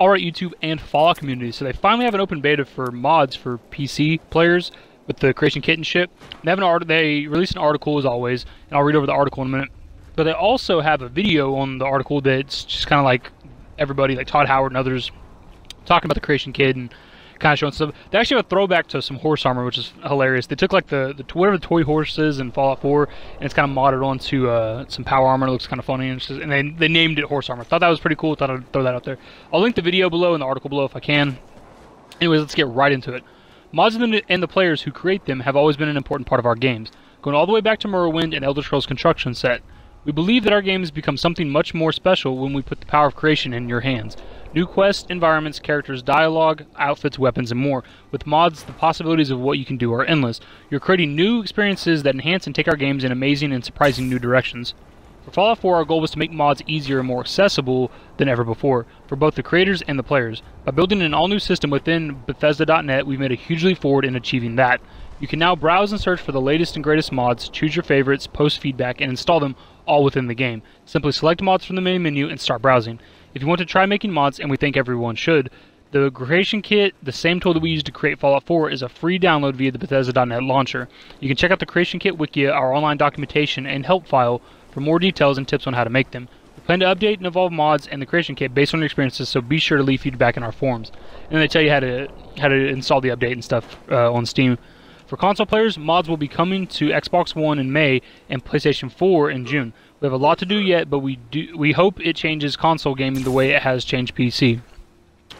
Alright YouTube, and Fallout community. So they finally have an open beta for mods for PC players with the creation kit and shit. They have an art. They released an article as always, and I'll read over the article in a minute. But they also have a video on the article that's just kind of like everybody, like Todd Howard and others, talking about the creation kit and kind of showing stuff. They actually have a throwback to some horse armor, which is hilarious. They took like the, the whatever the toy horse is in Fallout 4, and it's kind of modded onto uh, some power armor. It looks kind of funny, and, just, and, they they named it horse armor. Thought that was pretty cool. Thought I'd throw that out there. I'll link the video below and the article below if I can. Anyways, let's get right into it. Mods and the, and the players who create them have always been an important part of our games, going all the way back to Morrowind and Elder Scrolls Construction Set. We believe that our games become something much more special when we put the power of creation in your hands. New quests, environments, characters, dialogue, outfits, weapons, and more. With mods, the possibilities of what you can do are endless. You're creating new experiences that enhance and take our games in amazing and surprising new directions. For Fallout 4, our goal was to make mods easier and more accessible than ever before, for both the creators and the players. By building an all-new system within Bethesda.net, we've made a huge leap forward in achieving that. You can now browse and search for the latest and greatest mods, choose your favorites, post feedback, and install them all within the game. Simply select mods from the main menu and start browsing. If you want to try making mods, and we think everyone should, the Creation Kit, the same tool that we use to create Fallout 4, is a free download via the Bethesda.net launcher. You can check out the Creation Kit wiki, our online documentation, and help file for more details and tips on how to make them. We plan to update and evolve mods and the Creation Kit based on your experiences, so be sure to leave feedback in our forums. And they tell you how to how to install the update and stuff uh, on Steam. For console players, mods will be coming to Xbox One in May and PlayStation 4 in June. We have a lot to do yet, but we do we hope it changes console gaming the way it has changed PC.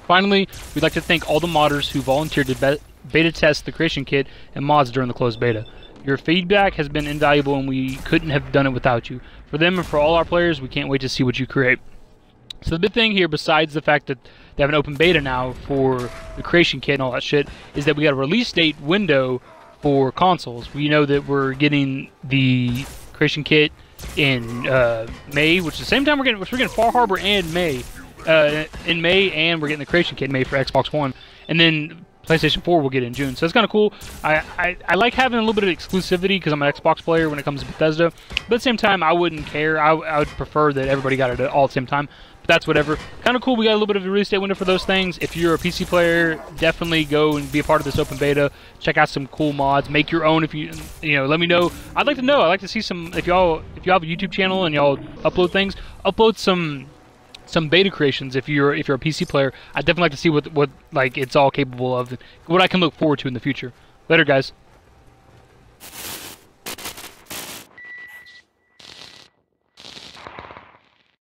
Finally, we'd like to thank all the modders who volunteered to be beta test the creation kit and mods during the closed beta. Your feedback has been invaluable and we couldn't have done it without you. For them and for all our players, we can't wait to see what you create. So the big thing here, besides the fact that they have an open beta now for the creation kit and all that shit, is that we got a release date window for consoles. We know that we're getting the creation kit in uh, May, which is the same time we're getting we're getting Far Harbor and May uh, in May, and we're getting the creation kit in May for Xbox One, and then PlayStation 4 will get in June. So it's kind of cool. I, I, I, like having a little bit of exclusivity because I'm an Xbox player when it comes to Bethesda, but at the same time, I wouldn't care. I, I would prefer that everybody got it at all at the same time that's whatever. Kind of cool. We got a little bit of a release date window for those things. If you're a PC player, definitely go and be a part of this open beta. Check out some cool mods. Make your own if you you know. Let me know. I'd like to know. I'd like to see some. If y'all if y'all have a YouTube channel and y'all upload things, upload some some beta creations if you're if you're a PC player. I'd definitely like to see what what like it's all capable of. What I can look forward to in the future. Later, guys.